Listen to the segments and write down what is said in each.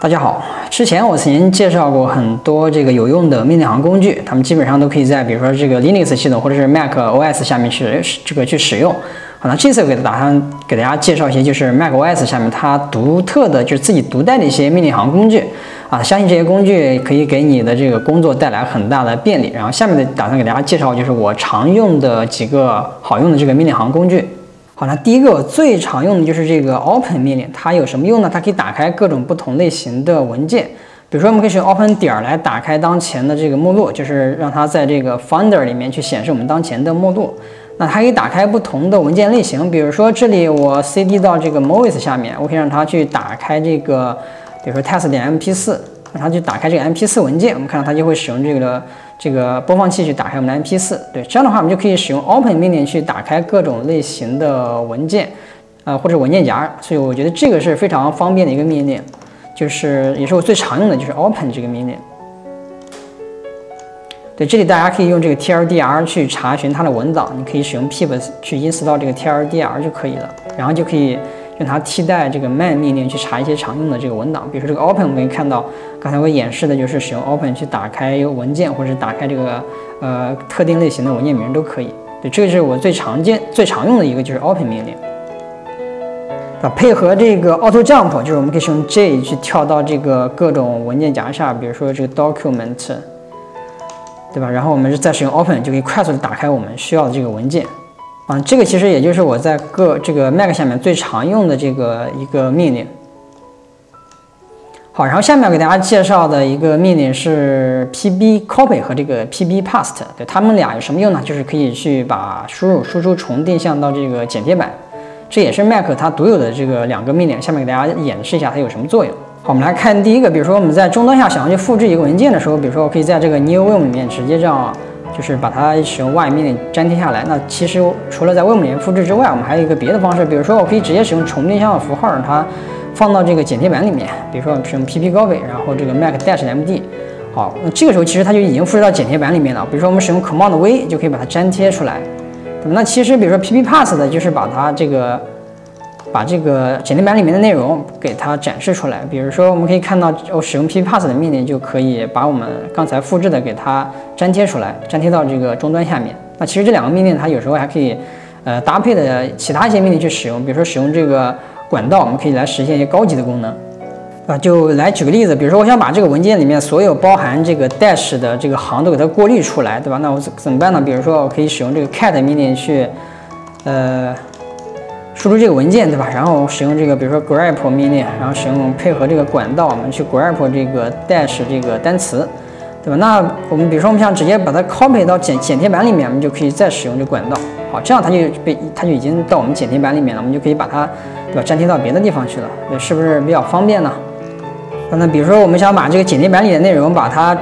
大家好，之前我曾经介绍过很多这个有用的命令行工具，它们基本上都可以在比如说这个 Linux 系统或者是 Mac OS 下面去这个去使用。好，那这次我给打算给大家介绍一些就是 Mac OS 下面它独特的就是自己独带的一些命令行工具啊，相信这些工具可以给你的这个工作带来很大的便利。然后下面的打算给大家介绍就是我常用的几个好用的这个命令行工具。好，了第一个我最常用的就是这个 Open 命令，它有什么用呢？它可以打开各种不同类型的文件，比如说我们可以使用 Open 点来打开当前的这个目录，就是让它在这个 Finder 里面去显示我们当前的目录。那它可以打开不同的文件类型，比如说这里我 cd 到这个 Movies 下面，我可以让它去打开这个，比如说 test 点 mp4，让它去打开这个 mp4 文件，我们看到它就会使用这个这个播放器去打开我们的 mp4。对，这样的话我们就可以使用 Open 命令去打开各种类型的文件，呃或者文件夹。所以我觉得这个是非常方便的一个命令，就是也是我最常用的就是 Open 这个命令。对，这里大家可以用这个 TLDR 去查询它的文档，你可以使用 pip 去 install 这个 TLDR 就可以了，然后就可以用它替代这个 man 命令去查一些常用的这个文档，比如说这个 open，我们可以看到刚才我演示的就是使用 open 去打开一个文件或者是打开这个呃特定类型的文件名都可以。对，这个是我最常见、最常用的一个就是 open 命令。啊，配合这个 auto jump，就是我们可以使用 J 去跳到这个各种文件夹下，比如说这个 document。对吧？然后我们再使用 Open 就可以快速的打开我们需要的这个文件，啊，这个其实也就是我在各这个 Mac 下面最常用的这个一个命令。好，然后下面给大家介绍的一个命令是 PB Copy 和这个 PB Paste，对，它们俩有什么用呢？就是可以去把输入输出重定向到这个剪贴板，这也是 Mac 它独有的这个两个命令。下面给大家演示一下它有什么作用。好，我们来看第一个，比如说我们在终端下想要去复制一个文件的时候，比如说我可以在这个 New Vim 里面直接这样，就是把它使用 Y 命令粘贴下来。那其实除了在 WIM 里面复制之外，我们还有一个别的方式，比如说我可以直接使用重定向的符号让它放到这个剪贴板里面，比如说使用 PP Copy，然后这个 Mac Dash MD。好，那这个时候其实它就已经复制到剪贴板里面了。比如说我们使用 Command V 就可以把它粘贴出来。那其实比如说 PP Pass 的就是把它这个。把这个剪贴板里面的内容给它展示出来，比如说我们可以看到，我使用 pppass 的命令就可以把我们刚才复制的给它粘贴出来，粘贴到这个终端下面。那其实这两个命令它有时候还可以，呃，搭配的其他一些命令去使用，比如说使用这个管道，我们可以来实现一些高级的功能。啊，就来举个例子，比如说我想把这个文件里面所有包含这个 dash 的这个行都给它过滤出来，对吧？那我怎怎么办呢？比如说我可以使用这个 cat 命令去，呃。输出这个文件，对吧？然后使用这个，比如说 grep 命令，然后使用配合这个管道，我们去 grep 这个 dash 这个单词，对吧？那我们比如说我们想直接把它 copy 到剪剪贴板里面，我们就可以再使用这管道。好，这样它就被它就已经到我们剪贴板里面了，我们就可以把它，对吧？粘贴到别的地方去了，对，是不是比较方便呢？那比如说我们想把这个剪贴板里的内容把它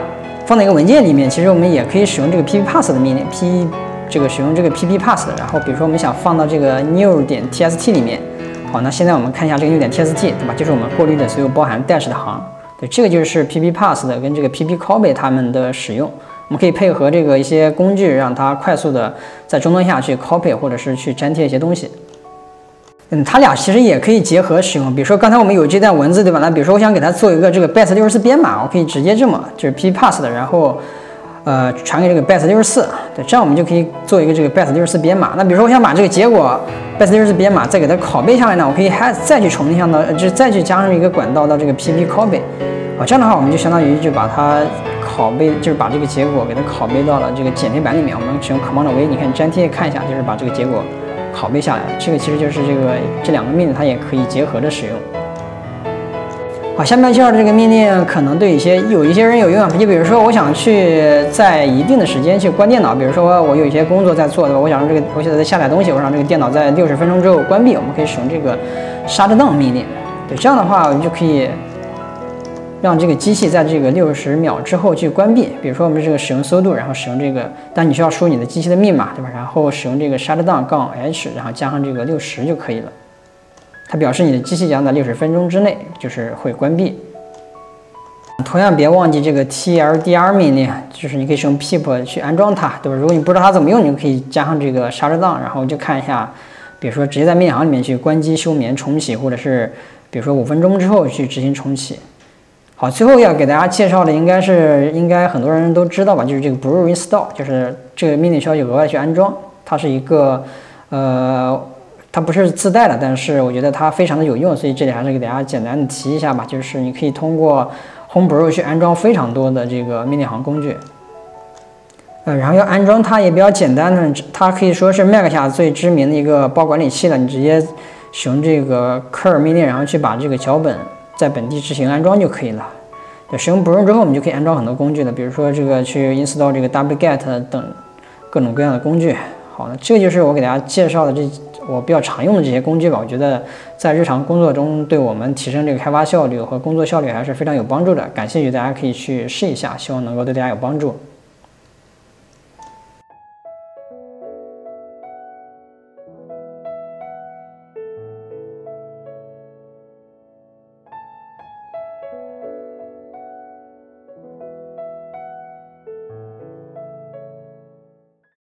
放在一个文件里面，其实我们也可以使用这个 pppass 的命令，p。这个使用这个 pppass 的，然后比如说我们想放到这个 new 点 tst 里面，好，那现在我们看一下这个 new 点 tst，对吧？就是我们过滤的所有包含 dash 的行，对，这个就是 pppass 的跟这个 ppcopy 它们的使用，我们可以配合这个一些工具，让它快速的在终端下去 copy 或者是去粘贴一些东西。嗯，它俩其实也可以结合使用，比如说刚才我们有这段文字，对吧？那比如说我想给它做一个这个 base64 编码，我可以直接这么就是 pppass 的，然后。呃，传给这个 base 六十四，对，这样我们就可以做一个这个 base 六十四编码。那比如说我想把这个结果 base 六十四编码再给它拷贝下来呢，我可以还再去重新向到，就再去加上一个管道到这个 pp copy。啊，这样的话我们就相当于就把它拷贝，就是把这个结果给它拷贝到了这个剪贴板里面。我们使用 command V，你看粘贴看一下，就是把这个结果拷贝下来。这个其实就是这个这两个命令它也可以结合着使用。好，下面介绍的这个命令可能对一些有一些人有用啊。就比如说，我想去在一定的时间去关电脑，比如说我有一些工作在做，对吧？我想让这个我现在在下载东西，我让这个电脑在六十分钟之后关闭。我们可以使用这个 shutdown 命令。对，这样的话我们就可以让这个机器在这个六十秒之后去关闭。比如说我们这个使用速度，然后使用这个，但你需要输你的机器的密码，对吧？然后使用这个 shutdown 杠 h，然后加上这个六十就可以了。它表示你的机器将在六十分钟之内就是会关闭。同样别忘记这个 TLDR 命令，就是你可以使用 pip 去安装它，对吧？如果你不知道它怎么用，你就可以加上这个 shutdown，然后就看一下，比如说直接在命令行里面去关机、休眠、重启，或者是比如说五分钟之后去执行重启。好，最后要给大家介绍的应该是应该很多人都知道吧，就是这个 Brew Install，就是这个命令需要额外去安装，它是一个呃，它不是自带的，但是我觉得它非常的有用，所以这里还是给大家简单的提一下吧，就是你可以通过 Homebrew 去安装非常多的这个 Mini 行工具，呃，然后要安装它也比较简单的，它可以说是 Mac 下最知名的一个包管理器了，你直接使用这个 Cur Mini，然后去把这个脚本。在本地执行安装就可以了。对，使用 Brew 之后，我们就可以安装很多工具了，比如说这个去 install 这个 wget 等各种各样的工具。好，了这就是我给大家介绍的这我比较常用的这些工具吧。我觉得在日常工作中，对我们提升这个开发效率和工作效率还是非常有帮助的。感兴趣大家可以去试一下，希望能够对大家有帮助。